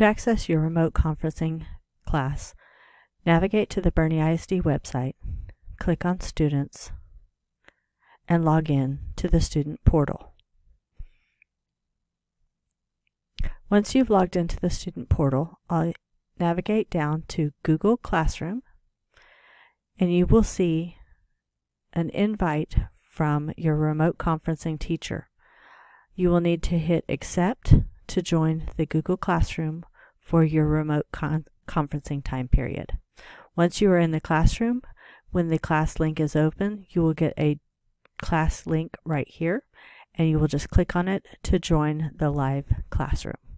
To access your remote conferencing class, navigate to the Boerne ISD website, click on Students, and log in to the student portal. Once you've logged into the student portal, I'll navigate down to Google Classroom, and you will see an invite from your remote conferencing teacher. You will need to hit Accept to join the Google Classroom for your remote con conferencing time period. Once you are in the classroom, when the class link is open, you will get a class link right here, and you will just click on it to join the live classroom.